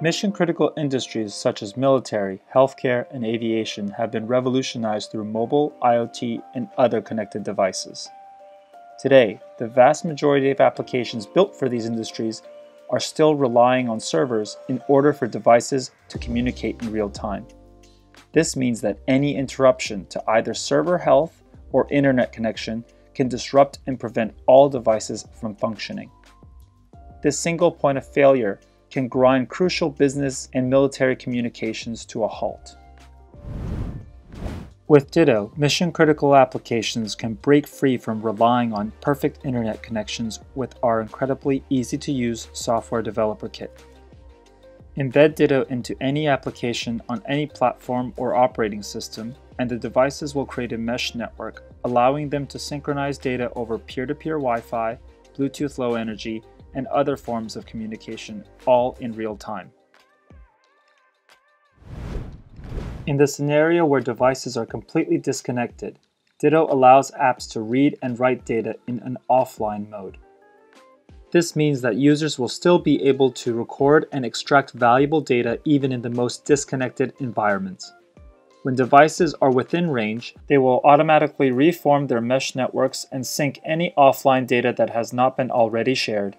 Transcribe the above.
Mission critical industries such as military, healthcare, and aviation have been revolutionized through mobile, IoT, and other connected devices. Today, the vast majority of applications built for these industries are still relying on servers in order for devices to communicate in real time. This means that any interruption to either server health or internet connection can disrupt and prevent all devices from functioning. This single point of failure can grind crucial business and military communications to a halt. With Ditto, mission critical applications can break free from relying on perfect internet connections with our incredibly easy to use software developer kit. Embed Ditto into any application on any platform or operating system, and the devices will create a mesh network, allowing them to synchronize data over peer to peer Wi Fi, Bluetooth Low Energy, and other forms of communication, all in real time. In the scenario where devices are completely disconnected, Ditto allows apps to read and write data in an offline mode. This means that users will still be able to record and extract valuable data even in the most disconnected environments. When devices are within range, they will automatically reform their mesh networks and sync any offline data that has not been already shared